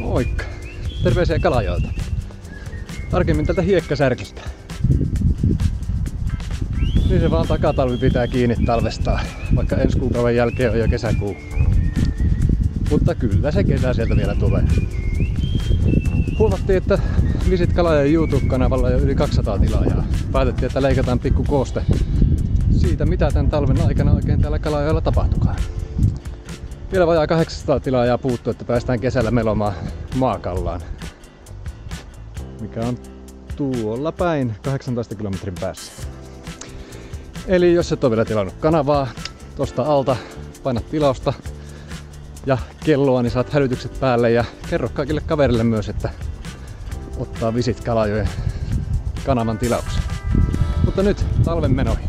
Moikka! Terveisiä Kalajoelta. Tarkemmin tältä Hiekkasärkistä. Niin se vaan takatalvi pitää kiinni talvesta, vaikka ensi kuukauden jälkeen on jo kesäkuu. Mutta kyllä se kesä sieltä vielä tulee. Huomattiin, että Visit Kalajoen YouTube-kanavalla on jo yli 200 tilaajaa. Päätettiin, että leikataan pikku kooste siitä, mitä tämän talven aikana oikein täällä Kalajoella tapahtukaan. Vielä vajaa 800 tilaajaa puuttuu, että päästään kesällä melomaan maakallaan. Mikä on tuolla päin 18 kilometrin päässä. Eli jos et ole vielä tilannut kanavaa, tosta alta painat tilausta ja kelloa, niin saat hälytykset päälle ja kerro kaikille kaverille myös, että ottaa Visit Kalajoen kanavan tilauksen. Mutta nyt talven menoihin.